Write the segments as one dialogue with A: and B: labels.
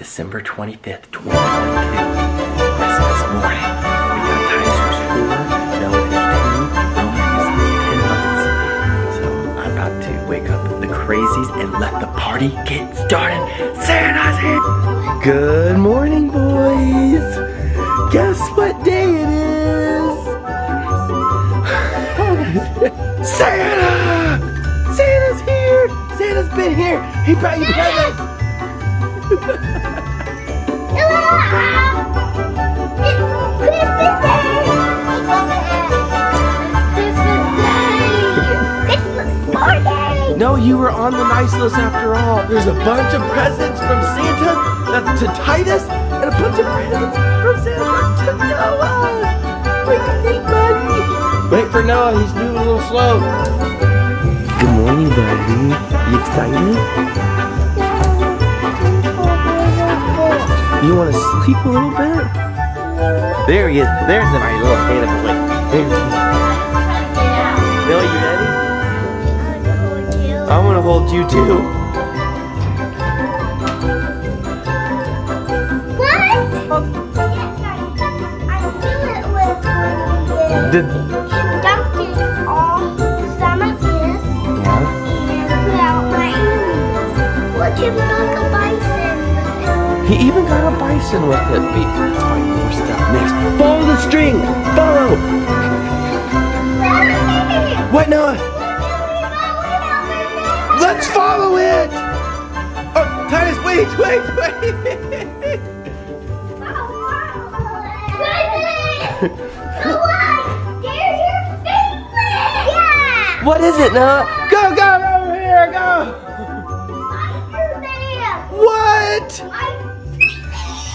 A: December 25th, 2022. Christmas morning. We got Titus's four, is two, Roman is 10 months. So I'm about to wake up the crazies and let the party get started. Santa's here! Good morning, boys! Guess what day it is? Santa! Santa's here! Santa's been here! He brought you presents! No, you were on the nice list after all. There's a bunch of presents from Santa that's to Titus and a bunch of presents from Santa to Noah. You think, buddy? Wait for Noah, he's moving a little slow. Good morning, buddy. You excited? You want to sleep a little bit? There he is. There's the nice little Santa boy. There he is. Billy, you ready? I want to hold you too. What? Yes, I. I do it with you. Did He even got a bison with it. Find more stuff next. Follow the string. Follow. What, Noah? Let's follow it. Oh, Titus, wait, wait, wait. What is it, Noah? Go, go, over here, go. What?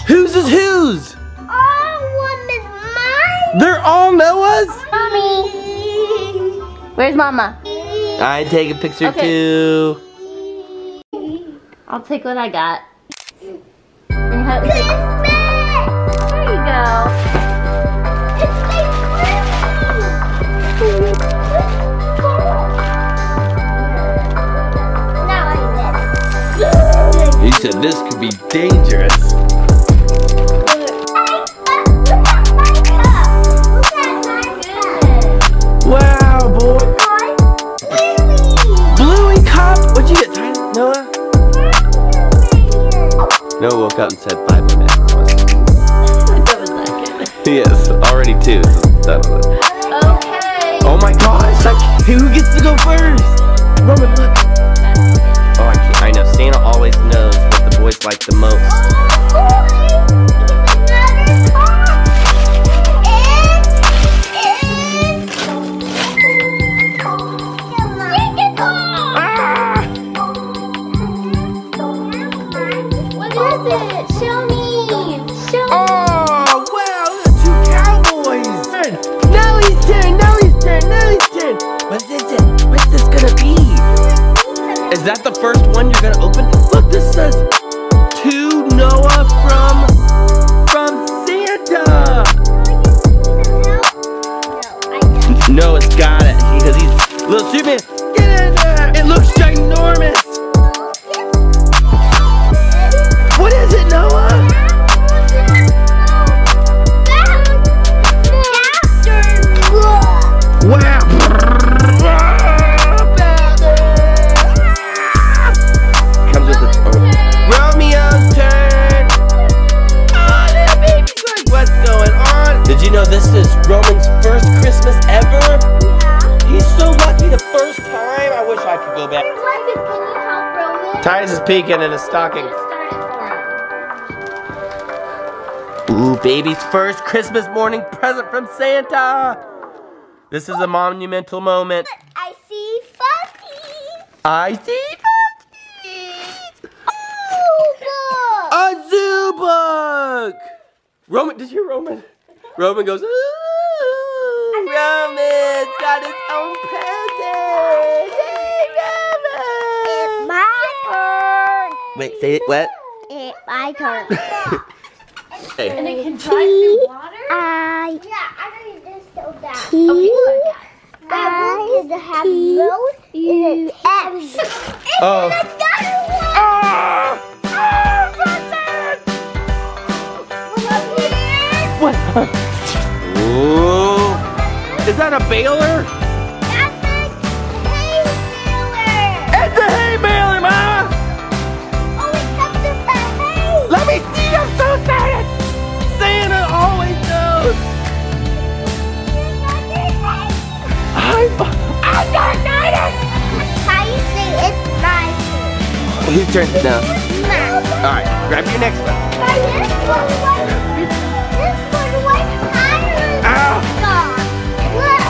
A: Whose is whose? All woman mine. They're all Noah's? Mommy.
B: Where's Mama?
A: I take a picture
B: Okay.
A: too.
B: I'll take what I got. And how- There you go.
A: It's my crypto! Now I did. He said this could be dangerous. Up and said five more minutes.
B: That was good.
A: Yes, already two. So done with it.
B: Okay.
A: Oh my gosh! Like, who gets to go first? Roman, look. Oh, I, can't, I know. Santa always knows what the boys like the most. Oh, that the first one you're gonna open? Look, this says to Noah from from Santa. No, it's got it because he's little Superman. Peeking in his stocking. Ooh, baby's first Christmas morning present from Santa. This is a monumental moment.
C: I see fuzzies.
A: I see fuzzies. A zoo book. Roman, did you hear Roman? Roman goes, ooh, Roman's got his own present. Wait, say it. What?
C: It, I told
A: Hey.
B: And it can drive through water?
C: I. Yeah, I don't. T
B: okay, so I,
C: I wanted to have both. U X.
A: Oh. oh is that a baler? I'm so excited!
C: How you say it's my turn?
A: Whose turn is now?
C: Mine.
A: Alright, grab your next one.
C: But this one was, this one was higher
A: Ow!
C: Look.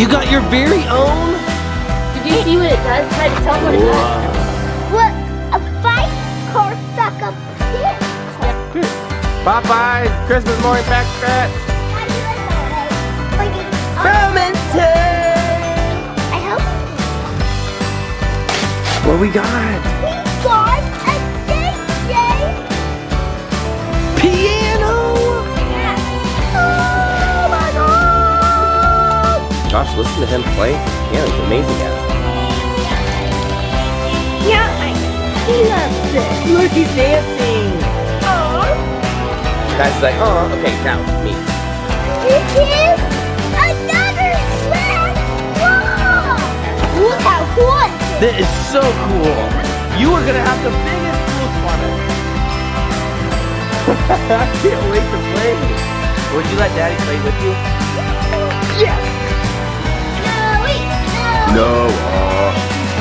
A: You got your very own?
B: Did you see what it does? Try to tell what it does.
C: Look, a fight car stuck up here.
A: Popeyes Christmas morning pack scratch.
C: How do you like that?
A: What we got?
C: we got a DJ.
A: Piano!
C: Oh my god.
A: Gosh, listen to him play. Yeah, he's amazing at it.
C: Yeah, I he loves it.
A: Look, he's dancing. Guys like, oh, okay, now me.
C: It is
A: That is so cool. You are gonna have the biggest pool on it. I can't wait to play. Would you let Daddy play with you? Yes.
C: No, wait, no.
A: No. Uh,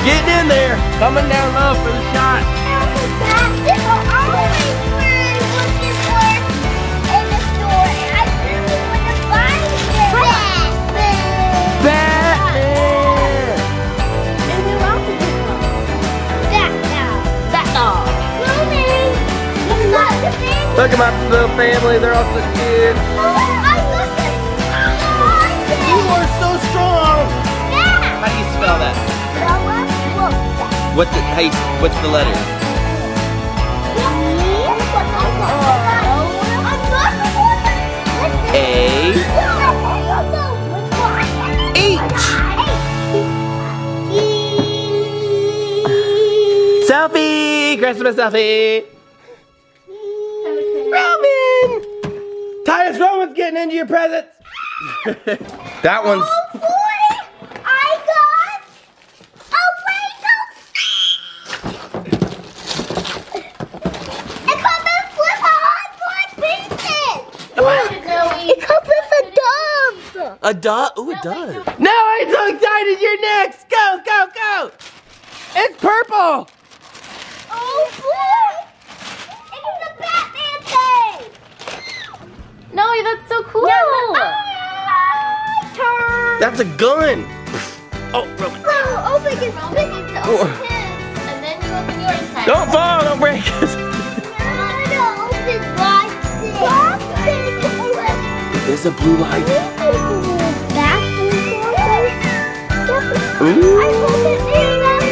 A: getting in there. Coming down low for the shot.
C: Look at the thing.
A: Look at my little family. They're all so cute.
C: I look at
A: You are so strong.
C: Yeah.
A: How do you spell that? What's it? How you, what's the letter? A H. Selfie. Christmas selfie. Titus Roman's getting into your presents. that one's. Oh boy, I got a Lego.
C: it comes with a hot pieces. What? It comes with a dove.
A: A dove? Ooh, it does. No, I'm so excited. You're next. Go, go, go. It's purple.
C: Oh boy!
B: No, that's so cool.
C: Ah, turn.
A: That's a gun. Oh, Roman.
C: Oh, open it, open it,
A: Oh.
C: open his.
B: And then you open yours, Ty.
A: Don't fall. Don't break it.
C: No, open like this. Open.
A: There's a blue light. Ooh.
C: hope it is that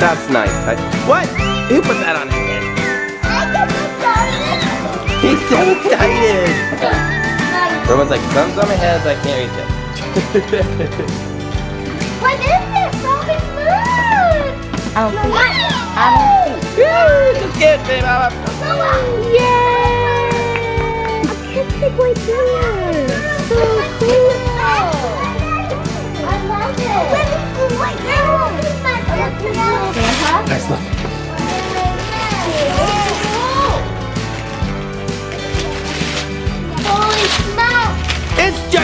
A: That's nice. I, what? Who put that on so excited. Roman's like, sun's on my head, but I can't reach it.
C: What is it? Robin Hood!
B: I don't think. I don't think.
A: Woo, Just get it, Mama.
C: Yay! A picnic right there. So cool. I love it. Let me see what you my
A: Nice look.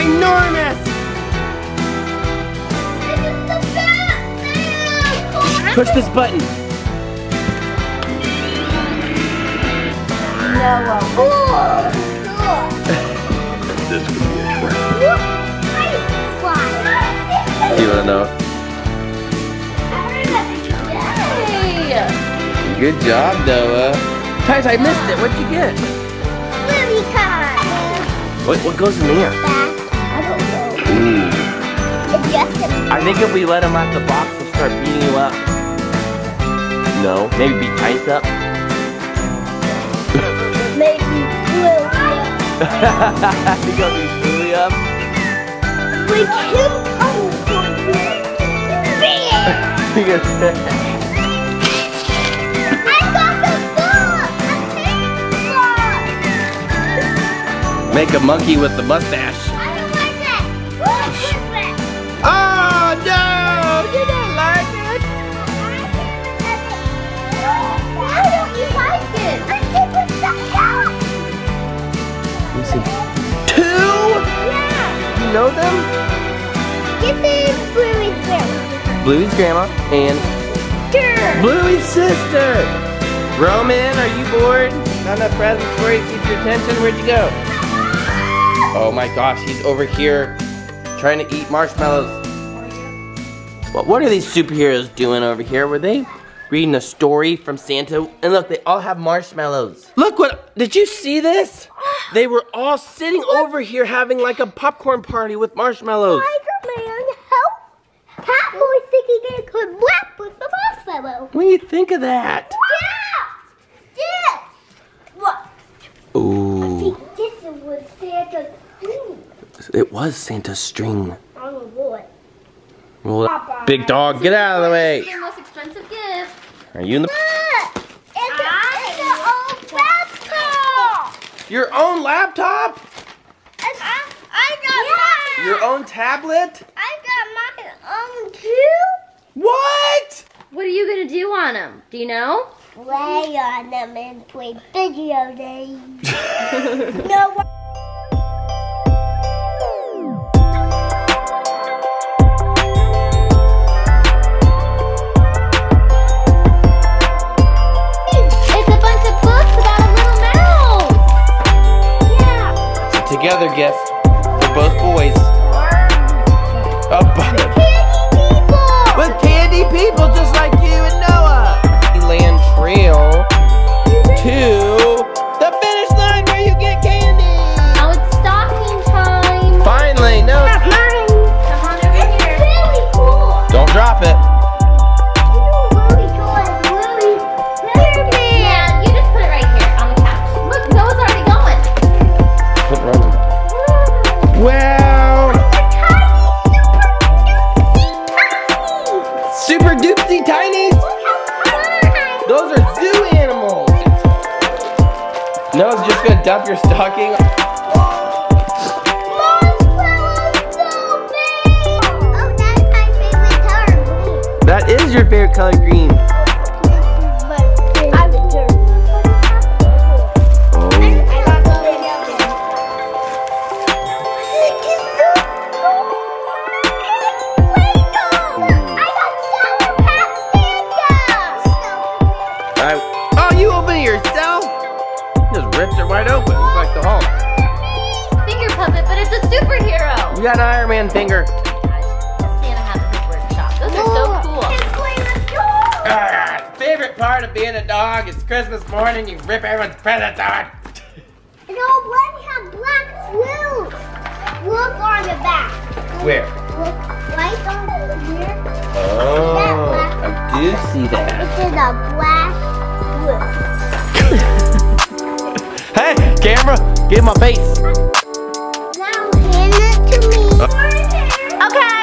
A: It's ginormous.
C: This is the Batman!
A: Push this button.
C: Cool!
A: This could be a trick.
C: Look, I fly.
A: Do you want to know?
B: Yay!
A: Good job, Noah. Titus, I missed it. What'd you get?
C: Lily card.
A: What, what goes in there?
C: I don't know.
A: Ooh.
C: It's just a
A: I think if we let him out the box, he'll start beating you up. No, maybe beat Titus up.
C: maybe blue.
A: He's gonna beat Julie up.
C: Like him. Big.
A: Gonna-
C: I got the book. A pink book.
A: make a monkey with the mustache. Know them?
C: This is Bluey's grandma.
A: Bluey's grandma and
C: Sure.
A: Bluey's sister. Roman, are you bored? Not enough presents for you to keep your attention? Where'd you go? Oh my gosh, he's over here trying to eat marshmallows. What, what are these superheroes doing over here? Were they reading a story from Santa? And look, they all have marshmallows. Look what, did you see this? They were all sitting over here having like a popcorn party with marshmallows.
C: Spider-Man, help! Catboy thinking it could rap with the marshmallow.
A: What do you think of that?
C: Yeah! This! What? I think this was Santa's thing.
A: it was Santa's string.
C: I don't know what.
A: Well, big dog, get out of the way.
B: Your most expensive gift.
A: Are you in the
C: Look! It's, a, it's an old laptop!
A: your own laptop?
C: And I, I got mine!
A: Your own tablet?
C: I got my own too?
A: What?
B: What are you gonna do on them? Do you know?
C: Play on them and play video games. no
A: other gift for both boys. A
C: bunny.
A: With candy people just like you and Noah. Land Trail 2. Color green. Part of being a dog It's Christmas morning. You rip everyone's presents out.
C: You know, when you have black wheels, look on the back.
A: Where?
C: Look right over here.
A: Oh, I do see that.
C: It's in a black wheel.
A: Hey, camera, give my face.
C: Now hand it to me.
A: Uh. Okay.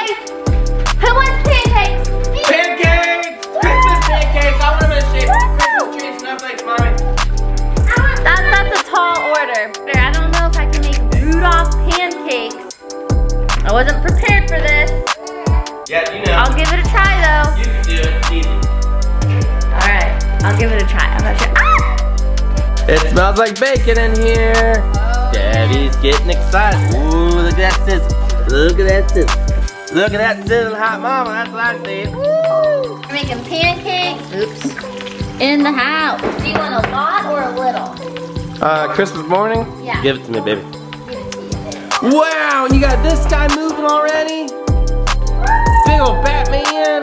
A: I
B: wasn't prepared for this.
A: Yeah, you know.
B: I'll give it a try though.
A: You can do it. It's easy.
B: All right, I'll give it a try. I'm not sure. Ah!
A: It smells like bacon in here. Daddy's getting excited. Ooh, look at that sizzle. Look at that sizzle. Look at that sizzling hot mama. That's what I see.
B: We're making pancakes. Oops. In the house. Do you want a lot or a little?
A: Uh, Christmas morning?
B: Yeah.
A: Give it to me, baby. Wow, and you got this guy moving already? Big old Batman.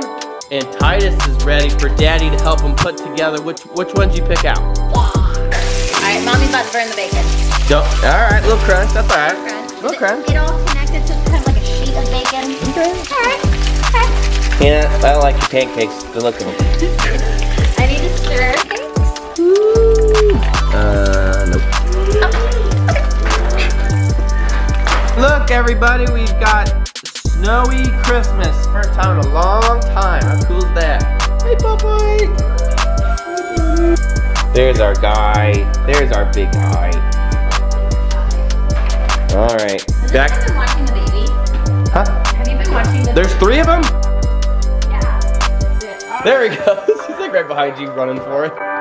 A: And Titus is ready for Daddy to help him put together. Which which ones you pick out?
B: All right, mommy's about to burn the bacon.
A: Don't. All right, little crunch. That's all right.
B: Crunch.
A: Little crunch.
B: It, it all connected, so it's kind of like a sheet of bacon.
A: Yeah, I don't like your pancakes. The look of them.
B: I need to stir.
A: Uh, nope. Look, everybody, we've got snowy Christmas. First time in a long time. How cool is that? Hey, Popeye. There's our guy. There's our big guy. All right,
B: Have
A: back.
B: you been watching the baby?
A: Huh?
B: Have you been watching the
A: There's three of them.
B: Yeah.
A: There he goes. He's like right behind you, running for it.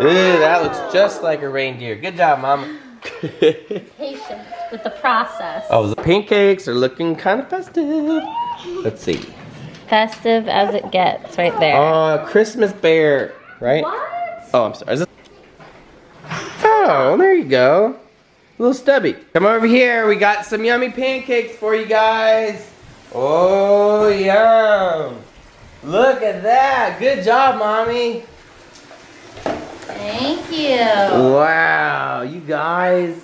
A: Ew, that looks just like a reindeer. Good job, Mama.
B: Patient with the process.
A: oh, the pancakes are looking kind of festive. Let's see.
B: Festive as it gets, right there.
A: Oh, Christmas bear, right?
B: what?
A: Oh, I'm sorry. Oh, there you go. A Little stubby. Come over here. We got some yummy pancakes for you guys. Oh, yum. Look at that. Good job, Mommy.
B: Thank you.
A: Wow, you guys.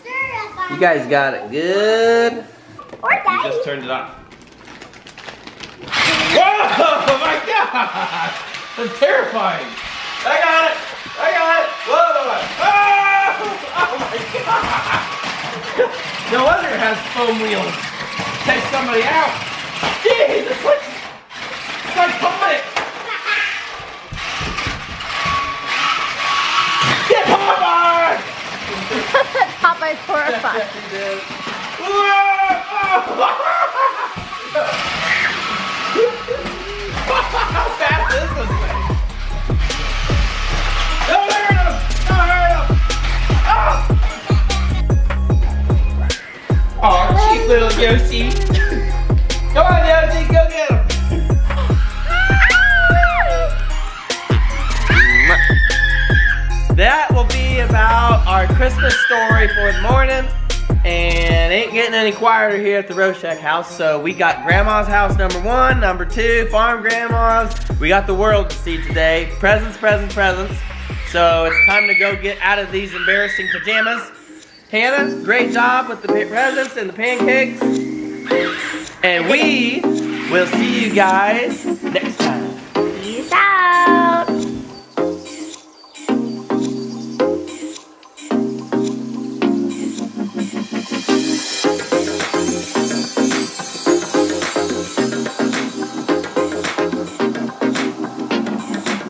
A: You guys got it good.
C: Or daddy.
A: Just turned it off. Whoa, oh my god! That's terrifying. I got it. I got it. Whoa, whoa, whoa. Oh, oh my god. No wonder it has foam wheels. Take somebody out. Jeez, it's like, it's like Sonic.
B: Popeye's horrified.
A: The morning. And ain't getting any quieter here at the Roshek house. So we got grandma's house number one, number two, farm grandma's. We got the world to see today. Presents, presents, presents. So it's time to go get out of these embarrassing pajamas. Hannah, great job with the presents and the pancakes. And we will see you guys